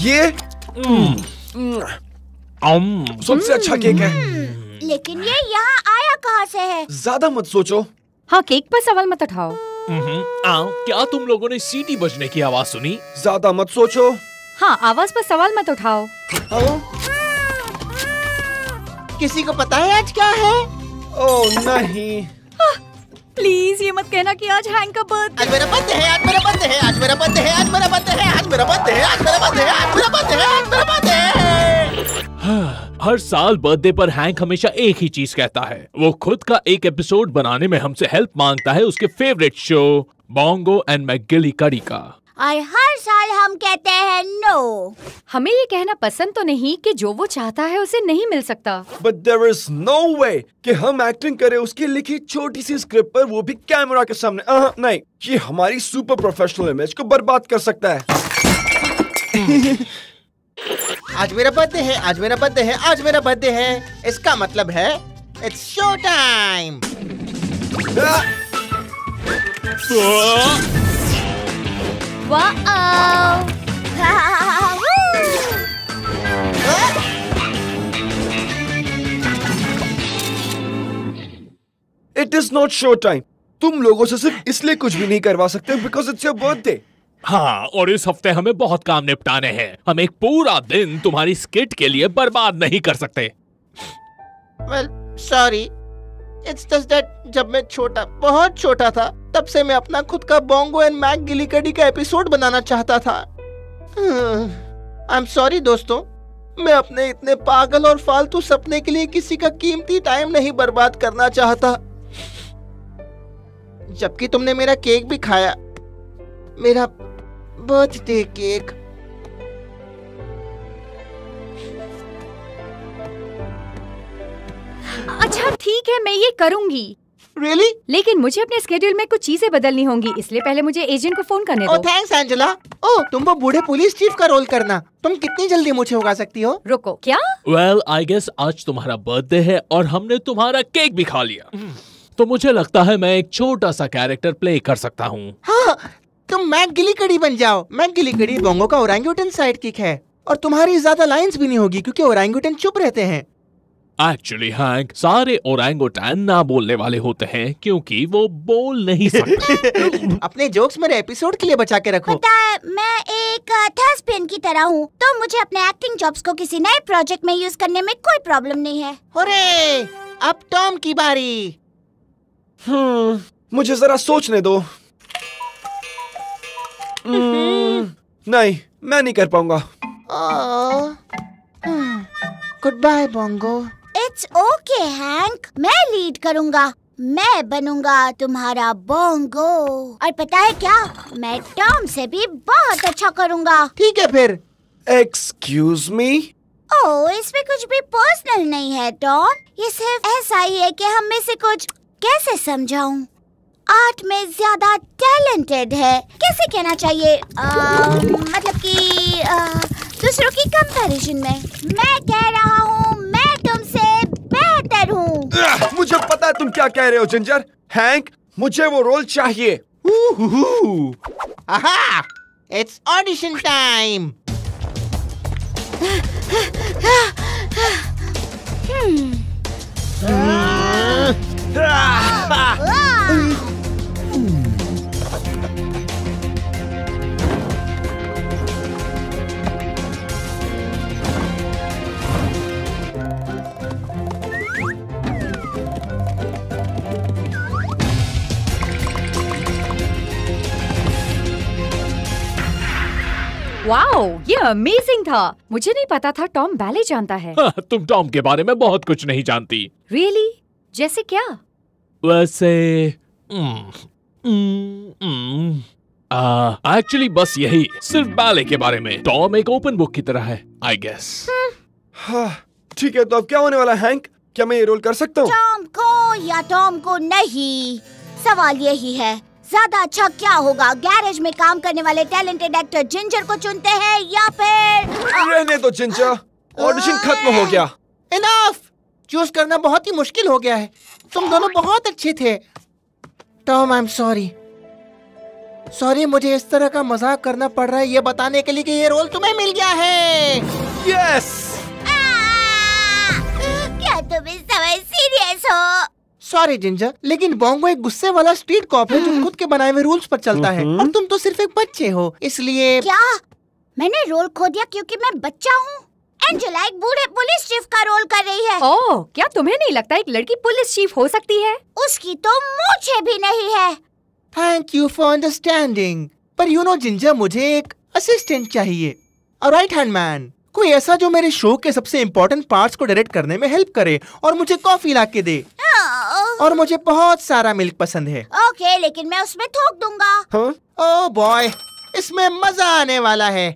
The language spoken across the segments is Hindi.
ये? सबसे अच्छा केक है। लेकिन ये यहाँ आया कहाँ से है? ज़्यादा मत सोचो। हाँ केक पर सवाल मत उठाओ। हम्म, आ, क्या तुम लोगों ने सीटी बजने की आवाज़ सुनी? ज़्यादा मत सोचो। हाँ आवाज़ पर सवाल मत उठाओ। किसी को पता है आज क्या है? ओह नहीं। प्लीज़ ये मत कहना कि आज हैंग का बर्थडे आज मेरा बर्थडे है आज मेरा बर्थडे है आज मेरा बर्थडे है आज मेरा बर्थडे है आज मेरा बर्थडे है आज मेरा बर्थडे है आज मेरा बर्थडे है आज मेरा बर्थडे है हर साल बर्थडे पर हैंक हमेशा एक ही चीज़ कहता है। वो खुद का एक एपिसोड बनाने में हमसे हेल्प माँगता है उसके favourite show Bongo and MacGillicuddy का। और हर साल हम कहते हैं नो हमें ये कहना पसंद तो नहीं कि जो वो चाहता है उसे नहीं मिल सकता। But there is no way कि हम एक्टिंग करें उसकी लिखी छोटी सी स्क्रिप्ट पर वो भी कैमरा के सामने। आह, नहीं ये हमारी सुपर प्रोफेशनल इमेज को बर्बाद कर सकता है। आज मेरा बर्थडे है आज मेरा बर्थडे है आज मेरा बर्थडे है। इसका मतलब है it's show time it is not show time तुम लोगों से सिर्फ़ इसलिए कुछ भी नहीं करवा सकते बिकॉज़ इट्स योर बर्थडे हाँ और इस हफ़्ते हमें बहुत काम निपटाने हैं। हम एक पूरा दिन तुम्हारी स्किट के लिए बर्बाद नहीं कर सकते। Well sorry it's just that जब मैं छोटा बहुत छोटा था तब से मैं अपना खुद का बोंगो एंड मैक गिलीकडी का एपिसोड बनाना चाहता था। आई एम सॉरी दोस्तों। मैं अपने इतने पागल और फालतू सपने के लिए किसी का कीमती टाइम नहीं बर्बाद करना चाहता। जबकि तुमने मेरा केक भी खाया। मेरा बर्थडे केक अच्छा ठीक है, मैं ये करूँगी। Really really? लेकिन मुझे अपने स्केड्यूल में कुछ चीज़ें बदलनी होंगी इसलिए पहले मुझे एजेंट को फ़ोन करने ओ दो। थैंक्स एंजेला ओ तुम वो बूढ़े पुलिस चीफ का रोल करना। तुम कितनी जल्दी मुझे उगा सकती हो? रुको क्या? वेल आई गेस आज तुम्हारा बर्थडे है और हमने तुम्हारा केक भी खा लिया। तो मुझे लगता है मैं एक छोटा सा कैरेक्टर प्ले कर सकता हूँ। हाँ तुम मैक गिली कड़ी बन जाओ। मैक गिली कड़ी बोंगो का ओरंगुटन साइड किक है। और तुम्हारी ज़्यादा लाइंस भी नहीं होगी क्योंकि ओरंगुटन चुप रहते हैं। एक्चुअली हैंक सारे ओरंगोटैन ना बोलने वाले होते हैं क्योंकि वो बोल नहीं सकते। अपने जोक्स मेरे एपिसोड के लिए बचा के रखो। पता है मैं एक थर्सपिन की तरह हूँ तो मुझे अपने एक्टिंग जॉब्स को किसी नए प्रोजेक्ट में यूज़ करने में कोई प्रॉब्लम नहीं है। अरे अब टॉम की बारी। हम्म, मुझे जरा सोचने दो। हम्म, नहीं मैं नहीं कर पाऊँगा। Good bye Bongo it's okay Hank मैं लीड करूँगा। मैं बनूँगा तुम्हारा बोंगो और पता है क्या? मैं टॉम से भी बहुत अच्छा करूँगा। ठीक है फिर। एक्सक्यूज मी ओ इसमें कुछ भी पर्सनल नहीं है टॉम ये सिर्फ़ ऐसा ही है कि हम में से कुछ कैसे समझाऊं? आर्ट में ज़्यादा टैलेंटेड है। कैसे कहना चाहिए? आ, मतलब कि दूसरों की कंपैरिजन में। मैं कह रहा हूँ बेहतर हूँ मुझे पता है तुम क्या कह रहे हो जिंजर। हैंक मुझे वो रोल चाहिए। It's audition time audition time! Wow ये अमेजिंग था। मुझे नहीं पता था टॉम बैले जानता है। हाँ, तुम टॉम के बारे में बहुत कुछ नहीं जानती। Really really? जैसे क्या? वैसे एक्चुअली बस यही सिर्फ़ बैले के बारे में। टॉम एक ओपन बुक की तरह है आई गेस हाँ, ठीक है तो अब क्या होने वाला है हैंक क्या मैं ये रोल कर सकता हूँ? टॉम को या टॉम को नहीं। सवाल यही है ज़्यादा अच्छा क्या होगा? गैरेज में काम करने वाले टैलेंटेड एक्टर जिंजर को चुनते हैं या फिर रहने दो जिंजर ऑडिशन खत्म हो गया। Enough! चूज़ करना बहुत ही मुश्किल हो गया है। तुम दोनों बहुत अच्छे थे। Tom I am sorry sorry मुझे इस तरह का मज़ाक करना पड़ रहा है ये बताने के लिए कि ये रोल तुम्हें मिल गया है। यस आ! क्या तुम इस समय सीरियस हो? सॉरी जिंजर लेकिन बोंगो एक गुस्से वाला स्ट्रीट कॉप है जो खुद के बनाए हुए रूल्स पर चलता है। और तुम तो सिर्फ़ एक बच्चे हो इसलिए क्या? मैंने रोल खो दिया क्योंकि मैं बच्चा हूँ। एंजेला एक बूढ़े पुलिस चीफ का रोल कर रही है। ओह क्या तुम्हें नहीं लगता एक लड़की पुलिस चीफ हो सकती है? उसकी तो मूछे भी नहीं है। थैंक यू फॉर अंडरस्टैंडिंग पर यू नो जिंजर मुझे एक असिस्टेंट चाहिए। राइट हैंड मैन कोई ऐसा जो मेरे शो के सबसे इम्पोर्टेंट पार्ट्स को डायरेक्ट करने में हेल्प करे और मुझे कॉफ़ी ला के दे। ओह, और मुझे बहुत सारा मिल्क पसंद है। ओके लेकिन मैं उसमें थोक दूँगा। हाँ? ओह बॉय इसमें मज़ा आने वाला है।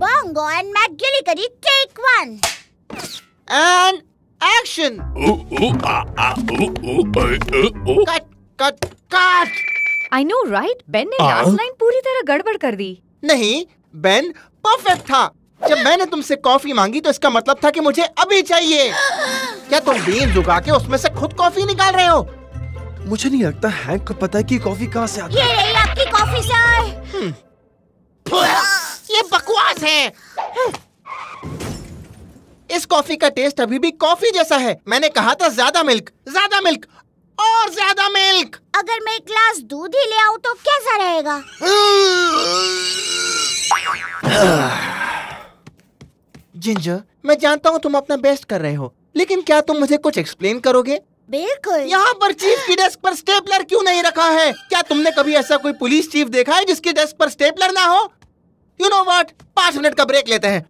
Bongo and MacGillicuddy take one and action cut cut cut I know right Ben ने? लास्ट लाइन पूरी तरह गड़बड़ कर दी। नहीं बेन परफेक्ट था। जब मैंने तुमसे कॉफ़ी मांगी तो इसका मतलब था कि मुझे अभी चाहिए। क्या तुम बीन झुका के उसमें से खुद कॉफ़ी निकाल रहे हो? मुझे नहीं लगता हैंक को पता है कि कॉफ़ी कहाँ से आती है ये रही आपकी कॉफ़ी सर ये बकवास है। इस कॉफ़ी का टेस्ट अभी भी कॉफ़ी जैसा है। मैंने कहा था ज़्यादा मिल्क ज़्यादा मिल्क और ज़्यादा मिल्क अगर मैं एक ग्लास दूध ही ले आऊँ तो कैसा रहेगा? जिंजर मैं जानता हूँ तुम अपना बेस्ट कर रहे हो लेकिन क्या तुम मुझे कुछ एक्सप्लेन करोगे? बिल्कुल। यहाँ पर चीफ की डेस्क पर स्टेपलर क्यों नहीं रखा है? क्या तुमने कभी ऐसा कोई पुलिस चीफ देखा है जिसकी डेस्क पर स्टेपलर ना हो? यू नो व्हाट पाँच मिनट का ब्रेक लेते हैं।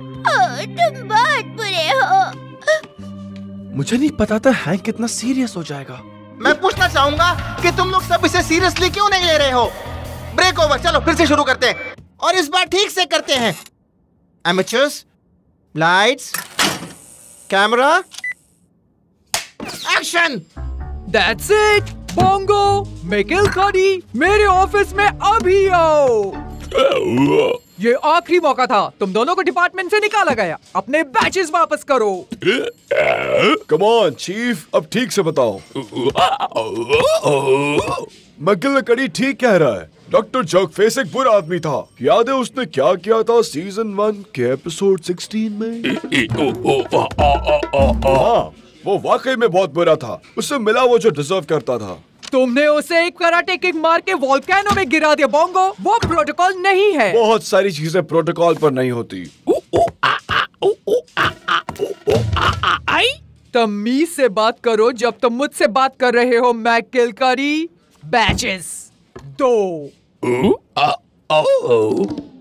ओह, तुम बहुत बुरे हो। मुझे नहीं पता था हैंक कितना सीरियस हो जाएगा। मैं पूछना चाहूँगा कि तुम लोग सब इसे सीरियसली क्यों नहीं ले रहे हो? ब्रेक ओवर चलो फिर से शुरू करते हैं। और इस बार ठीक से करते हैं। Amateurs lights camera action that's it Bongo MacGillicuddy मेरे ऑफ़िस में अभी आओ! ये आखिरी मौका था। तुम दोनों को डिपार्टमेंट से निकाला गया। अपने बैचेस वापस करो। कम ऑन चीफ अब ठीक से बताओ। मगिल कड़ी ठीक कह रहा है। डॉक्टर जगफेस एक बुरा आदमी था। याद है उसने क्या किया था सीज़न वन के एपिसोड 16 में? हाँ वो वाकई में बहुत बुरा था। उससे मिला वो जो डिजर्व करता था। तुमने उसे एक कराटे किक मार के वोल्केनो में गिरा दिया बोंगो वो प्रोटोकॉल नहीं है। बहुत सारी चीज़ें प्रोटोकॉल पर नहीं होती। तमीज से बात करो जब तुम मुझसे बात कर रहे हो मैक किलकारी बैचेस। दो।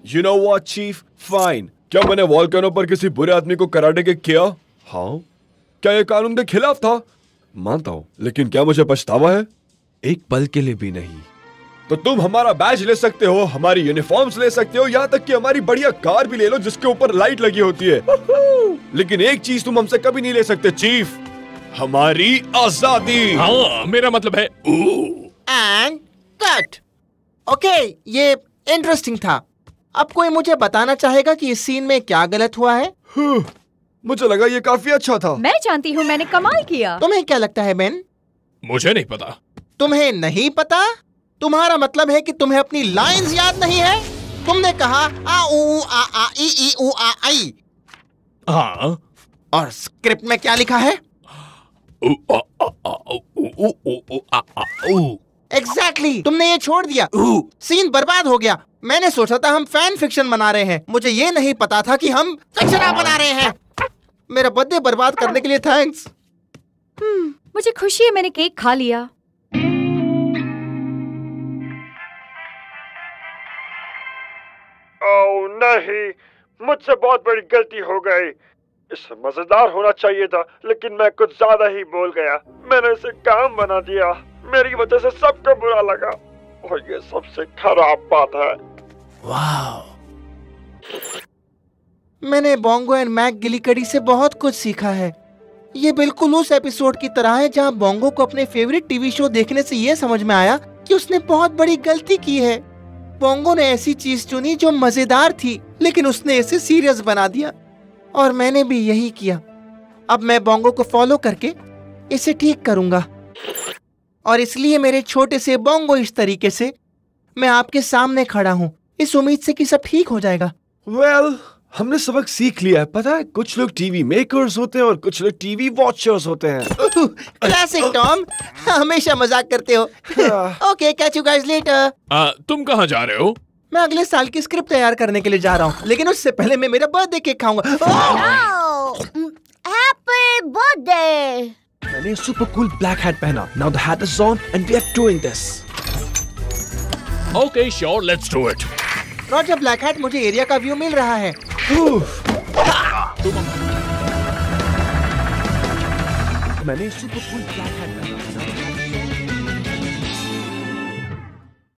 You know what chief fine क्या मैंने वॉल्केनो पर किसी बुरे आदमी को कराटे किक किया? हाँ। क्या ये कानून के खिलाफ था? मानता हूँ लेकिन क्या मुझे पछतावा है? एक पल के लिए भी नहीं। तो तुम हमारा बैज ले सकते हो हमारी यूनिफॉर्म्स ले सकते हो यहाँ तक कि हमारी बढ़िया कार भी ले लो जिसके ऊपर लाइट लगी होती है। लेकिन एक चीज़ तुम हमसे कभी नहीं ले सकते चीफ हमारी आज़ादी। हाँ मेरा मतलब है एंड कट ओके ये इंटरेस्टिंग था। अब कोई मुझे बताना चाहेगा कि इस सीन में क्या गलत हुआ है? मुझे लगा ये काफ़ी अच्छा था। मैं जानती हूँ मैंने कमाल किया। तुम्हें क्या लगता है बेन मुझे नहीं पता। तुम्हें नहीं पता? तुम्हारा मतलब है कि तुम्हें अपनी लाइंस याद नहीं है? तुमने कहा आ ऊ आ आ ई ई ऊ आ आई। हाँ। और स्क्रिप्ट में क्या लिखा है? एग्जैक्टली exactly, तुमने ये छोड़ दिया। सीन बर्बाद हो गया। मैंने सोचा था हम फ़ैन फिक्शन बना रहे हैं। मुझे ये नहीं पता था कि हम कचरा बना रहे हैं। मेरा बर्थडे बर्बाद करने के लिए थैंक्स मुझे खुशी है मैंने केक खा लिया। ओ नहीं। मुझसे बहुत बड़ी गलती हो गई। इसे मज़ेदार होना चाहिए था लेकिन मैं कुछ ज़्यादा ही बोल गया। मैंने इसे काम बना दिया। मेरी वजह से सबको बुरा लगा। और ये सबसे खराब बात है। मैंने बोंगो एंड मैक गिलीकड़ी से बहुत कुछ सीखा है। ये बिल्कुल उस एपिसोड की तरह है जहाँ बोंगो को अपने फेवरेट टीवी शो देखने से ये समझ में आया कि उसने बहुत बड़ी गलती की है। बोंगो ने ऐसी चीज़ चुनी जो मज़ेदार थी, लेकिन उसने इसे सीरियस बना दिया। और मैंने भी यही किया। अब मैं बोंगो को फॉलो करके इसे ठीक करूँगा। और इसलिए मेरे छोटे से बोंगो इस तरीके से मैं आपके सामने खड़ा हूँ। इस उम्मीद से कि सब ठीक हो जाएगा। वेल well, हमने सबक सीख लिया है। पता है कुछ लोग टीवी मेकर्स होते हैं और कुछ लोग टीवी वॉचर्स होते हैं। क्लासिक टॉम हमेशा मज़ाक करते हो। Okay catch you guys later तुम कहाँ जा रहे हो? मैं अगले साल की स्क्रिप्ट तैयार करने के लिए जा रहा हूँ। लेकिन उससे पहले मैं मेरा बर्थडे केक खाऊँगा। हैप्पी बर्थडे मैंने सुपर कूल ब्लैक हैट पहना। Now the hat is on and we are doing this okay sure let's do it Roger black hat मुझे एरिया का व्यू मिल रहा है। मैंने सुपर कूल ब्लैक हैट पहना।